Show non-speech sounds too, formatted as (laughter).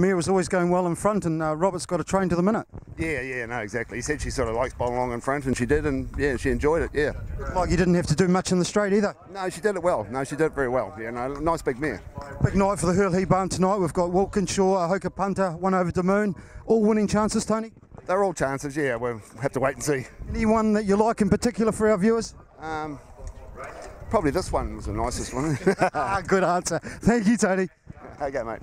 mare was always going well in front, and uh, Robert's got a train to the minute. Yeah, yeah, no, exactly. He said she sort of likes bowling along in front, and she did, and yeah, she enjoyed it. Yeah. Like you didn't have to do much in the straight either. No, she did it well. No, she did it very well. Yeah, no, nice big mare. Big night for the Hurley Barn tonight. We've got Walkinshaw, Ahoka Punter, one over to Moon. All winning chances, Tony. They're all chances. Yeah, we'll have to wait and see. Anyone that you like in particular for our viewers? Um, probably this one was the nicest one. (laughs) ah, good answer. Thank you, Tony. okay, mate.